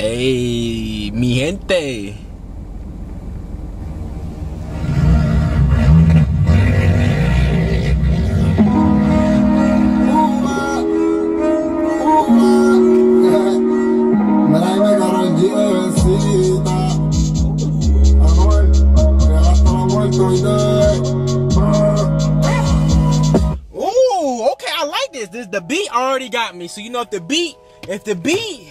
Hey, mi gente. Ooh, okay, I like this. This the beat already got me. So you know if the beat, if the beat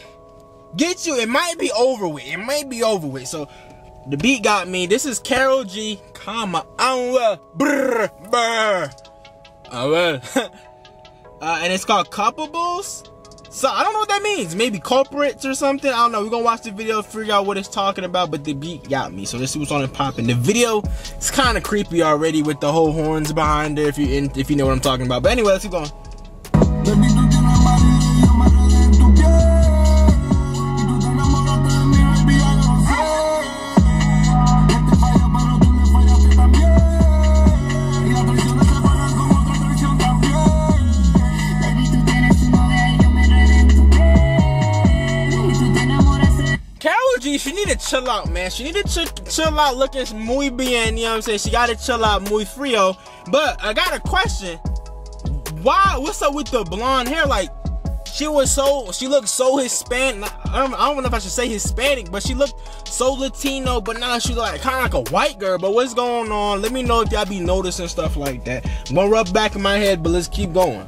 gets you, it might be over with. It might be over with. So the beat got me. This is Karol G, comma, Anuel, brr, brr. Uh, and it's called Culpables. So I don't know what that means. Maybe culprits or something. I don't know. We're gonna watch the video, figure out what it's talking about. But the beat got me. So let's see what's on it popping. The video is kind of creepy already with the whole horns behind it. If you if you know what I'm talking about. But anyway, let's keep going. She need to chill out, man. She need to ch- chill out, looking muy bien. You know what I'm saying? She got to chill out, muy frio. But I got a question. Why? What's up with the blonde hair? Like, she was so, she looked so Hispanic. I don't, I don't know if I should say Hispanic, but she looked so Latino. But now she like kind of like a white girl. But what's going on? Let me know if y'all be noticing stuff like that. I'm gonna rub back in my head, but let's keep going.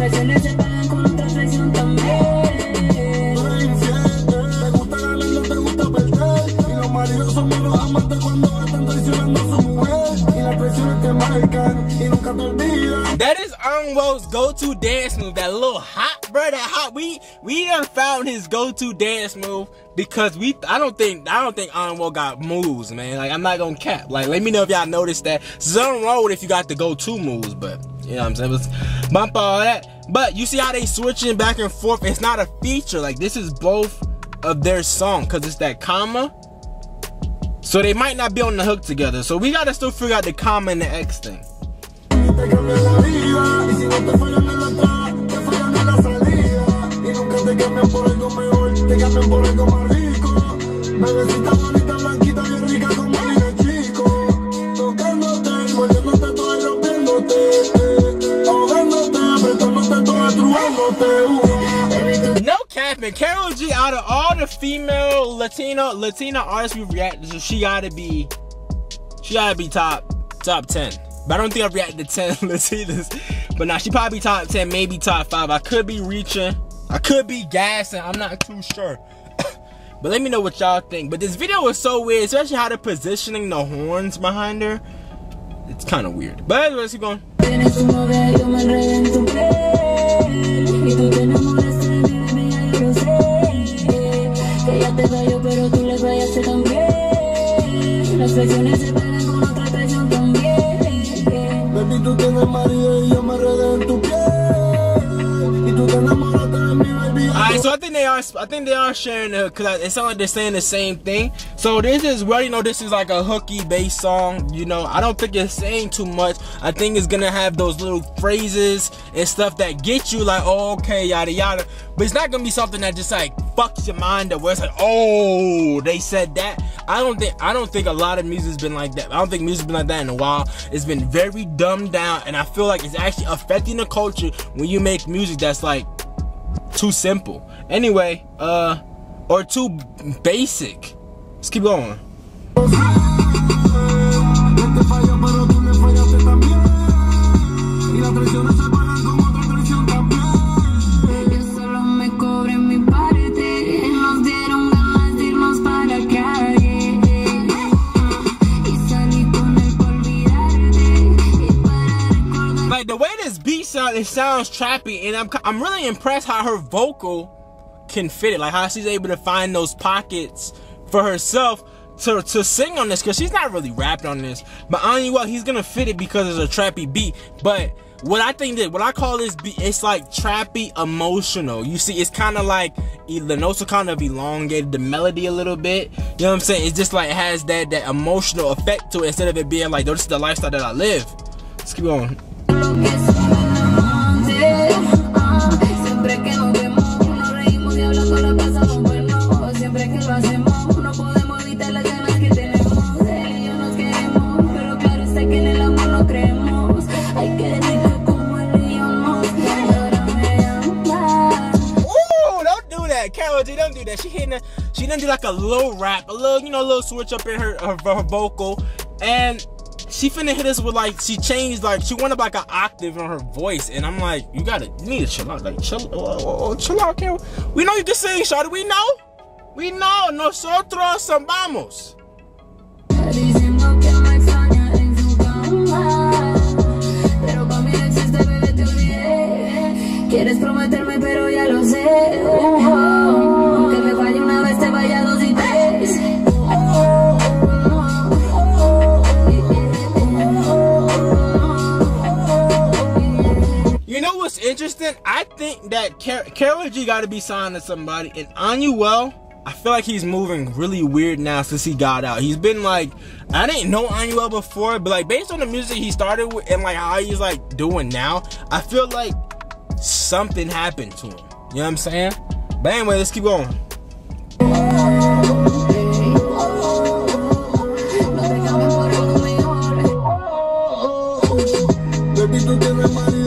Traiciones se pagan con otra traición también. Tú eres infiel, te gusta ganar, no te gusta perder. Y los maridos son buenos amantes cuando están traicionando a su mujer. Y las traiciones te marcan y nunca te olvidan. That is Anuel's go-to dance move. That little hot, bro. That hot. We we done found his go-to dance move because we. I don't think I don't think Unwo got moves, man. Like I'm not gonna cap. Like let me know if y'all noticed that. Zone road if you got the go-to moves, but you know what I'm saying. Let's bump all that. But you see how they switching back and forth. It's not a feature. Like this is both of their song because it's that comma. So they might not be on the hook together. So we gotta still figure out the comma and the X thing. Capping. Karol G out of all the female Latino Latina artists we've reacted to, she gotta be she gotta be top top ten. But I don't think I've reacted to ten Latinas. But now she probably top ten, maybe top five. I could be reaching, I could be gassing, I'm not too sure. but let me know what y'all think. But this video was so weird, especially how they're positioning the horns behind her. It's kind of weird. But let's keep going. También. So I think they are. I think they are sharing because it sounds like they're saying the same thing. So this is well, you know, this is like a hooky based song. You know, I don't think it's saying too much. I think it's gonna have those little phrases and stuff that get you like, oh, okay, yada yada. But it's not gonna be something that just like fucks your mind up where it's like, oh, they said that. I don't think I don't think a lot of music's been like that. I don't think music's been like that in a while. It's been very dumbed down, and I feel like it's actually affecting the culture when you make music that's like too simple. Anyway, uh, or too basic. Let's keep going. Él te falló, pero tú le fallaste también. Y las traiciones se pagan con otra traición también. Que solo me cobren mi parte. Nos dieron ganas de irnos para la calle. Y salí con él por olvidarte. Y para recordar. Like the way this beat sounds, it sounds trappy, and I'm I'm really impressed how her vocal can fit it. Like how she's able to find those pockets for herself to, to sing on this because she's not really rapping on this. But I you what, he's gonna fit it because it's a trappy beat. But what I think that what I call this beat, it's like trappy emotional. You see, it's kind of like the notes are kind of elongated, the melody a little bit. You know what I'm saying? It's just like it has that that emotional effect to it instead of it being like, "Oh, this is the lifestyle that I live." Let's keep going. Done do like a little rap, a little, you know, a little switch up in her her, her vocal, and she finna hit us with like she changed like she went up like an octave on her voice, and I'm like, you gotta, you need to chill out, like chill, oh, oh, chill out. We know you can sing, Shawty. We know, we know. Nosotros vamos. Diciendo que I think that Car- Karol G got to be signed to somebody, and Anuel, I feel like he's moving really weird now since he got out. He's been like, I didn't know Anuel before, but like based on the music he started with and like how he's like doing now, I feel like something happened to him. You know what I'm saying? But anyway, let's keep going. Baby,